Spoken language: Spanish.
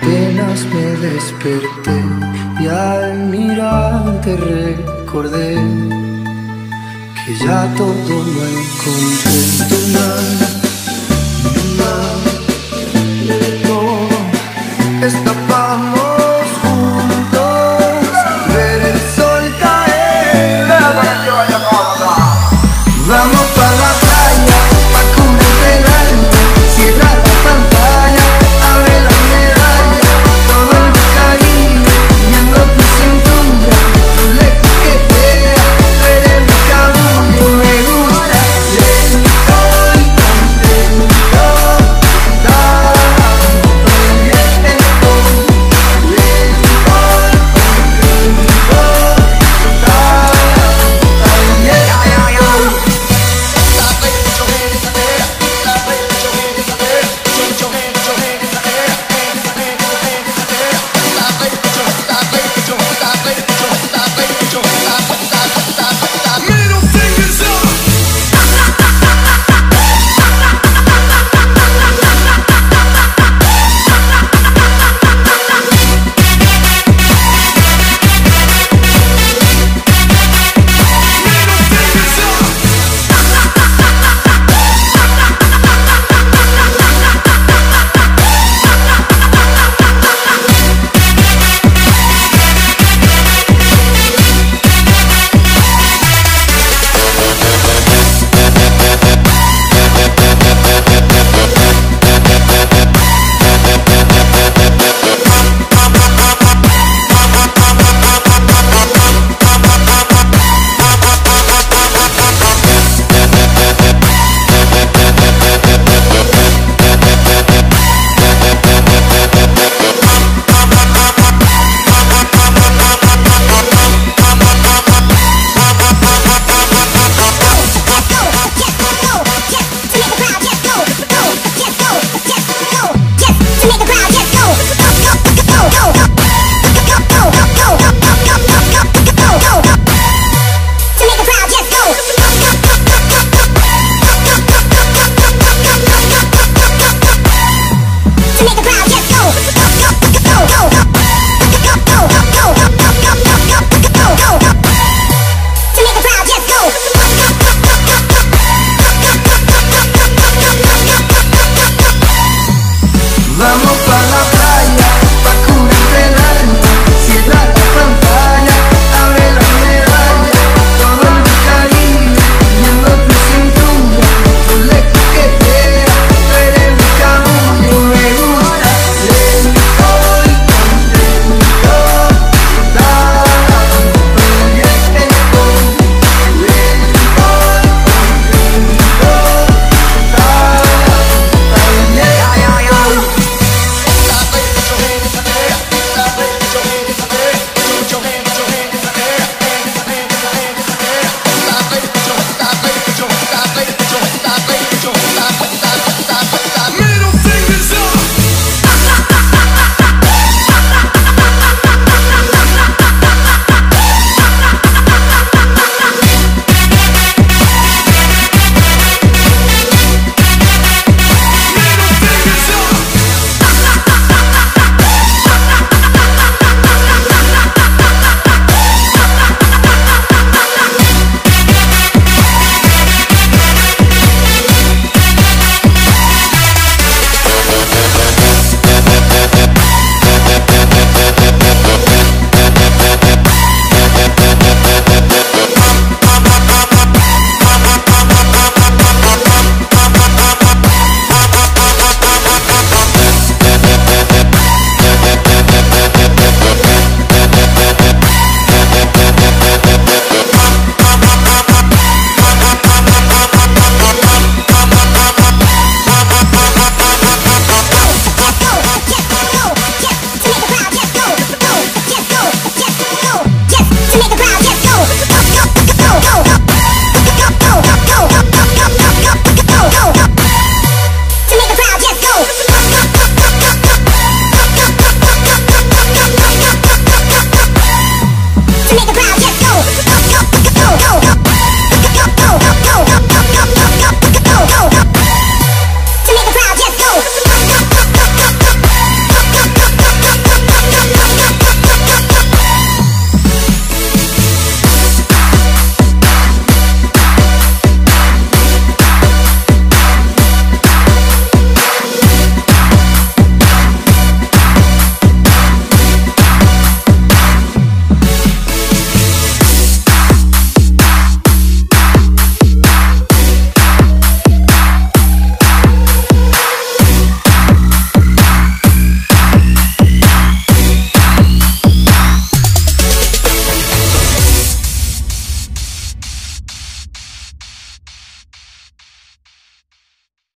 Apenas me desperté y al mirarte recordé que ya todo lo encontré en tu mano, mi mano, todo escapamos. Vamos para la